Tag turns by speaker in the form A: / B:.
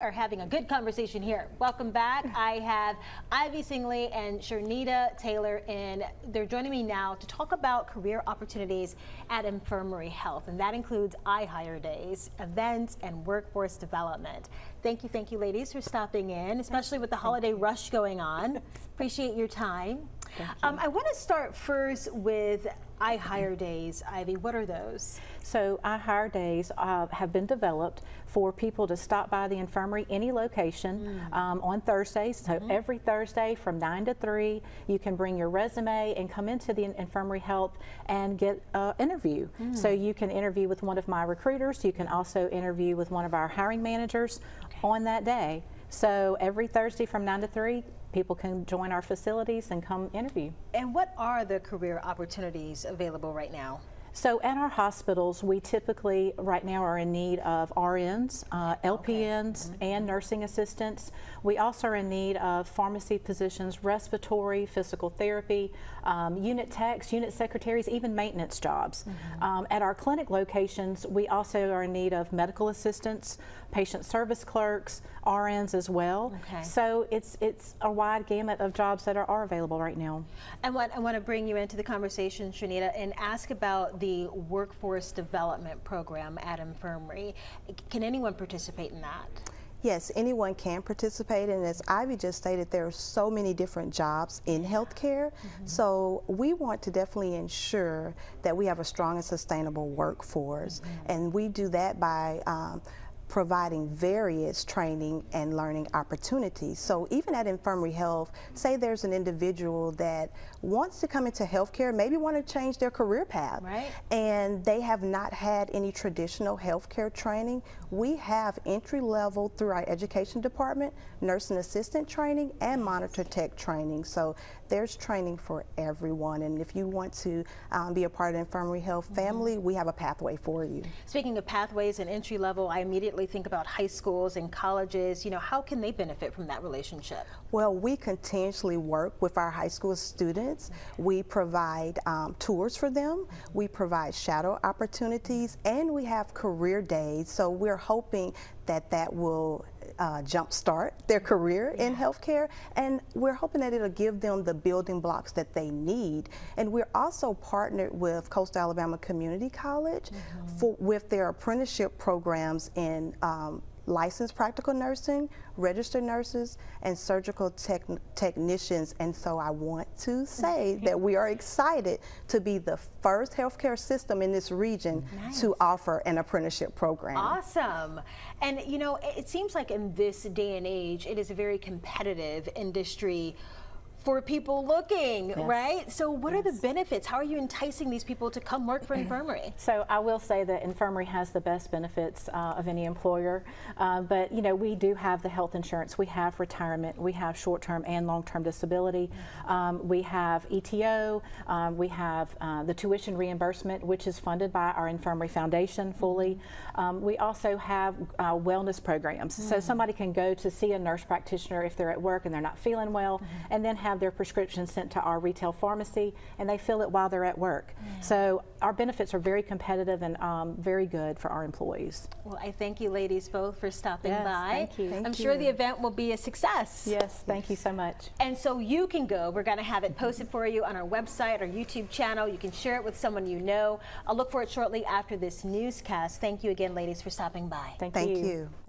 A: are having a good conversation here. Welcome back. I have Ivy Singley and Shernita Taylor and they're joining me now to talk about career opportunities at Infirmary Health and that includes iHire days, events and workforce development. Thank you, thank you ladies for stopping in, especially with the holiday rush going on. Appreciate your time. Um, I want to start first with iHire days. Ivy, what are those?
B: So iHire days uh, have been developed for people to stop by the infirmary any location mm. um, on Thursdays. So mm -hmm. every Thursday from 9 to 3, you can bring your resume and come into the infirmary health and get an interview. Mm. So you can interview with one of my recruiters. You can also interview with one of our hiring managers okay. on that day. So every Thursday from 9 to 3, people can join our facilities and come interview.
A: And what are the career opportunities available right now?
B: So at our hospitals, we typically right now are in need of RNs, uh, LPNs, okay. mm -hmm. and nursing assistants. We also are in need of pharmacy positions, respiratory, physical therapy, um, unit techs, unit secretaries, even maintenance jobs. Mm -hmm. um, at our clinic locations, we also are in need of medical assistants, patient service clerks, RNs as well. Okay. So it's it's a wide gamut of jobs that are, are available right now.
A: And what I want to bring you into the conversation, Sharnita, and ask about the the workforce development program at Infirmary. Can anyone participate in that?
C: Yes, anyone can participate, and as Ivy just stated, there are so many different jobs in healthcare. Mm -hmm. So we want to definitely ensure that we have a strong and sustainable workforce, mm -hmm. and we do that by um, providing various training and learning opportunities. So even at Infirmary Health, say there's an individual that wants to come into healthcare, maybe want to change their career path,
A: right.
C: and they have not had any traditional healthcare training, we have entry level through our education department, nursing assistant training, and monitor tech training. So there's training for everyone, and if you want to um, be a part of Infirmary Health mm-hmm. family, mm -hmm. we have a pathway for you.
A: Speaking of pathways and entry level, I immediately think about high schools and colleges, you know, how can they benefit from that relationship?
C: Well, we continuously work with our high school students. We provide um, tours for them. We provide shadow opportunities and we have career days. So we're hoping that that will uh, jumpstart their career yeah. in healthcare, and we're hoping that it'll give them the building blocks that they need. And we're also partnered with Coastal Alabama Community College mm -hmm. for, with their apprenticeship programs in um, licensed practical nursing, registered nurses, and surgical tech technicians. And so I want to say that we are excited to be the first healthcare system in this region nice. to offer an apprenticeship program.
A: Awesome. And you know, it seems like in this day and age, it is a very competitive industry for people looking, yes. right? So what yes. are the benefits? How are you enticing these people to come work for infirmary?
B: So I will say that infirmary has the best benefits uh, of any employer, uh, but you know we do have the health insurance, we have retirement, we have short-term and long-term disability, um, we have ETO, um, we have uh, the tuition reimbursement, which is funded by our infirmary foundation fully. Mm-hmm. Um, we also have uh, wellness programs, mm. so somebody can go to see a nurse practitioner if they're at work and they're not feeling well, mm -hmm. and then have have their prescription sent to our retail pharmacy and they fill it while they're at work. Yeah. So our benefits are very competitive and um, very good for our employees.
A: Well, I thank you ladies both for stopping
B: yes,
A: by.
B: Thank you.
A: I'm
B: thank
A: sure the event will be a success.
B: Yes, thank you so much.
A: And so you can go. We're going to have it posted for you on our website, our YouTube channel. You can share it with someone you know. I'll look for it shortly after this newscast. Thank you again, ladies, for stopping by.
B: Thank,
C: thank
B: you.
C: you.